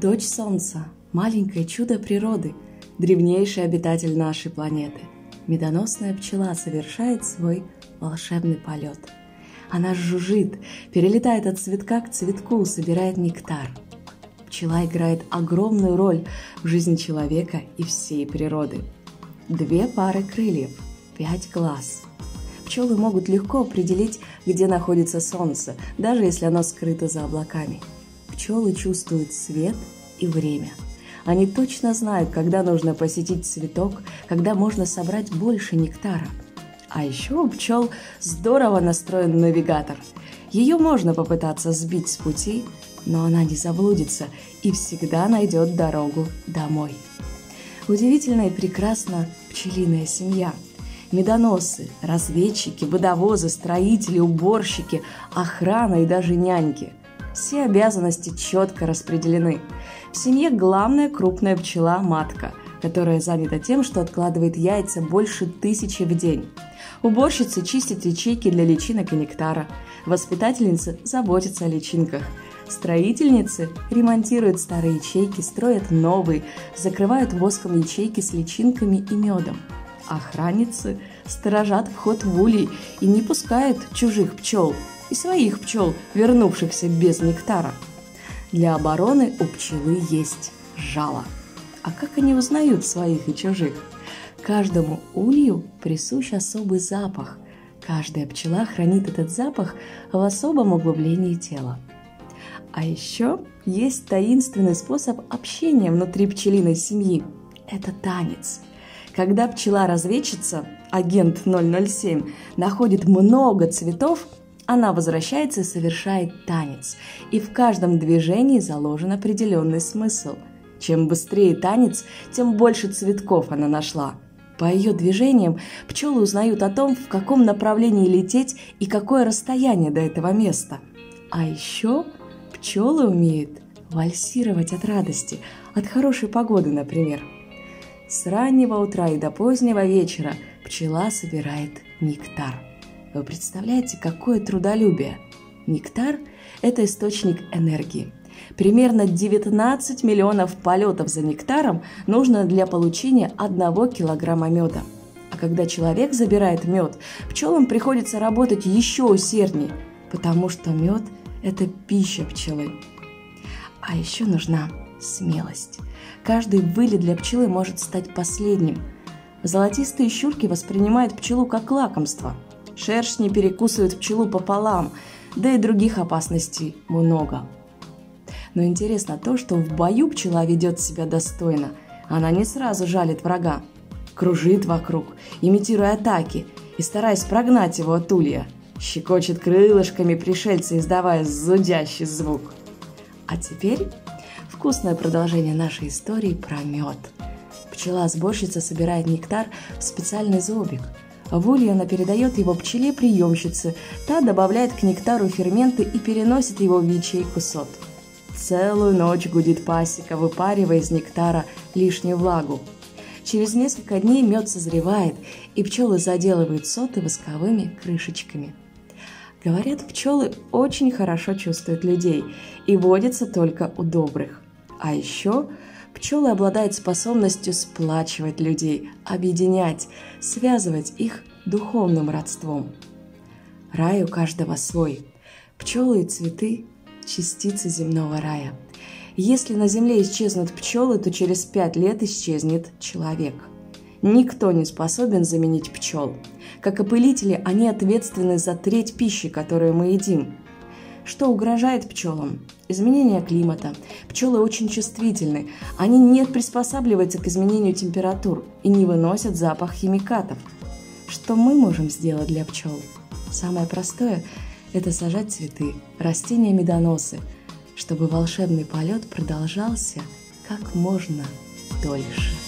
Дочь Солнца, маленькое чудо природы, древнейший обитатель нашей планеты. Медоносная пчела совершает свой волшебный полет. Она жужжит, перелетает от цветка к цветку, собирает нектар. Пчела играет огромную роль в жизни человека и всей природы. Две пары крыльев, пять глаз. Пчелы могут легко определить, где находится солнце, даже если оно скрыто за облаками – пчелы чувствуют свет и время. Они точно знают, когда нужно посетить цветок, когда можно собрать больше нектара. А еще у пчел здорово настроен навигатор. Ее можно попытаться сбить с пути, но она не заблудится и всегда найдет дорогу домой. Удивительно и прекрасна пчелиная семья. Медоносы, разведчики, водовозы, строители, уборщики, охрана и даже няньки – все обязанности четко распределены. В семье главная крупная пчела – матка, которая занята тем, что откладывает яйца больше тысячи в день. Уборщицы чистят ячейки для личинок и нектара. Воспитательницы заботятся о личинках. Строительницы ремонтируют старые ячейки, строят новые, закрывают воском ячейки с личинками и медом. Охранницы сторожат вход в улей и не пускают чужих пчел – и своих пчел, вернувшихся без нектара. Для обороны у пчелы есть жало. А как они узнают своих и чужих? Каждому улью присущ особый запах. Каждая пчела хранит этот запах в особом углублении тела. А еще есть таинственный способ общения внутри пчелиной семьи. Это танец. Когда пчела-разведчица, агент 007, находит много цветов – она возвращается и совершает танец, и в каждом движении заложен определенный смысл. Чем быстрее танец, тем больше цветков она нашла. По ее движениям пчелы узнают о том, в каком направлении лететь и какое расстояние до этого места. А еще пчелы умеют вальсировать от радости, от хорошей погоды, например. С раннего утра и до позднего вечера пчела собирает нектар – вы представляете, какое трудолюбие? Нектар – это источник энергии. Примерно 19 миллионов полетов за нектаром нужно для получения 1 килограмма меда. А когда человек забирает мед, пчелам приходится работать еще усерднее, потому что мед – это пища пчелы. А еще нужна смелость. Каждый вылет для пчелы может стать последним. Золотистые щурки воспринимают пчелу как лакомство – Шершни перекусывают пчелу пополам, да и других опасностей много. Но интересно то, что в бою пчела ведет себя достойно. Она не сразу жалит врага, кружит вокруг, имитируя атаки и стараясь прогнать его от улья. Щекочет крылышками пришельца, издавая зудящий звук. А теперь вкусное продолжение нашей истории про мед. Пчела-сборщица собирает нектар в специальный зобик – в улье она передает его пчеле-приемщице, та добавляет к нектару ферменты и переносит его в ячейку сот. Целую ночь гудит пасека, выпаривая из нектара лишнюю влагу. Через несколько дней мед созревает, и пчелы заделывают соты восковыми крышечками. Говорят, пчелы очень хорошо чувствуют людей и водятся только у добрых. А еще Пчелы обладают способностью сплачивать людей, объединять, связывать их духовным родством. Рай у каждого свой. Пчелы и цветы – частицы земного рая. Если на Земле исчезнут пчелы, то через пять лет исчезнет человек. Никто не способен заменить пчел. Как опылители, они ответственны за треть пищи, которую мы едим – что угрожает пчелам? Изменение климата. Пчелы очень чувствительны. Они не приспосабливаются к изменению температур и не выносят запах химикатов. Что мы можем сделать для пчел? Самое простое – это сажать цветы, растения медоносы, чтобы волшебный полет продолжался как можно дольше.